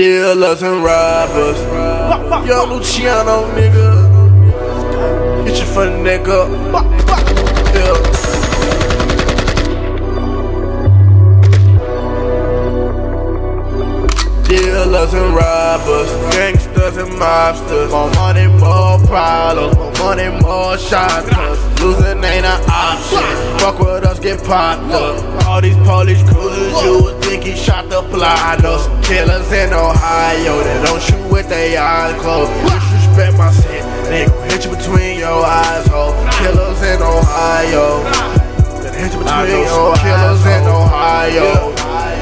Dealers and robbers. Yung Lucano, nigga. Hit you for the neck up. Yeah. Dealers and robbers, gangsters and mobsters. More money, more problems. More money, more shots. Losing ain't an option. Fuck with us, get popped up. All these police cruisers, you he shot the plot. I know some killers in Ohio that don't shoot with their eyes closed. Disrespect my set, they gon' hit you between your eyes, ho. Killers in Ohio. That hit you between your killers in Ohio.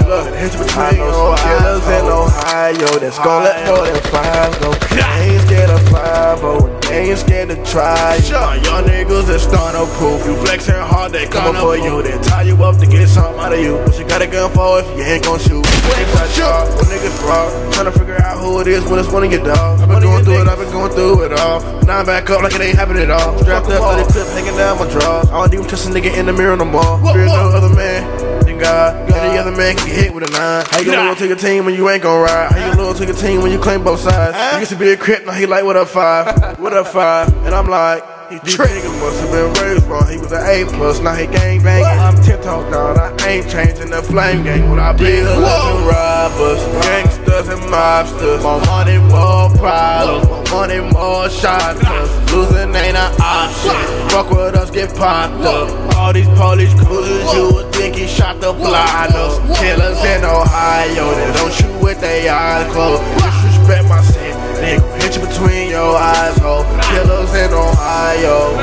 Look, hit you between your killers in Ohio. That's gon' let more than five go. Ain't scared to try. Y'all niggas that start no proof. You flexing hard, they coming for you. They tie you up to get something out of you. What you got a gun for if you ain't gon' shoot? When niggas raw. Tryna figure out who it is when it's one of your dogs. I've been going through it, I've been going through it all. Now I'm back up like it ain't happening at all. Strapped up, let it clip hanging down my drawers. I don't even trust a nigga in the mirror no more. Fear no other man. God, any other man can get hit with a nine. How you gonna loyal to your team when you ain't gon' ride? How you loyal to your team when you claim both sides? You used to be a crip, now he like what up five, what up five, and I'm like. These niggas must have been raised wrong. He was an A plus, now he gang banging. I'm ten toes down. I ain't changing the flame gang. When I be the and and mobsters. More money, more problems. More money, more shots. Losing ain't an option. Fuck with us, get popped up. All these police cruisers, you would think he shot the. I killers in Ohio they don't shoot with their eyes closed. Disrespect my they gon' hit you between your eyes, ho. Killers in Ohio.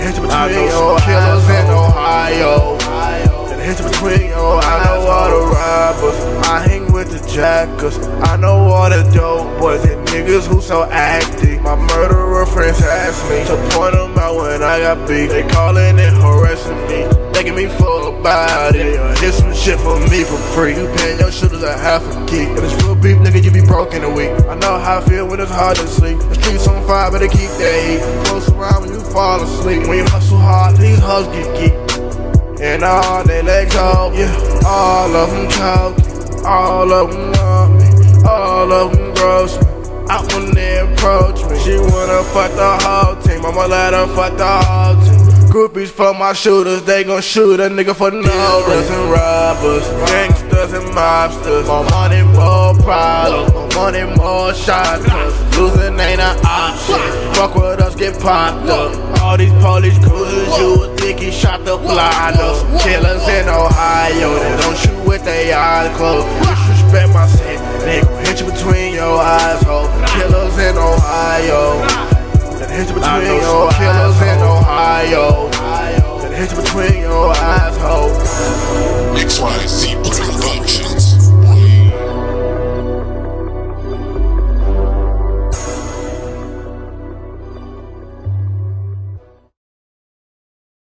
Hit you between your killers in Ohio. Jackers. I know all the dope boys and niggas who so active. My murderer friends ask me to point them out when I got beef. They calling and harassing me. Begging me for about it. Here's some shit for me for free. You paying your shooters a half a key. And it's real beef, nigga, you be broke in a week. I know how I feel when it's hard to sleep. The streets on fire, better keep that heat. Close around when you fall asleep. When you hustle hard, these hugs get geek. And all they legs off, yeah. All of them talking, all of them want me, all of them gross me. Out when they approach me, she wanna fuck the whole team. I'ma let her fuck the whole team. Groupies for my shooters, they gon' shoot a nigga for no reason. and robbers, gangsters and mobsters. More money, more problems. More money, more shots. Cause losing ain't an option. Fuck with us, get popped up. All these police cruisers, you would think he shot the block. I know some killers in Ohio that don't shoot with their eyes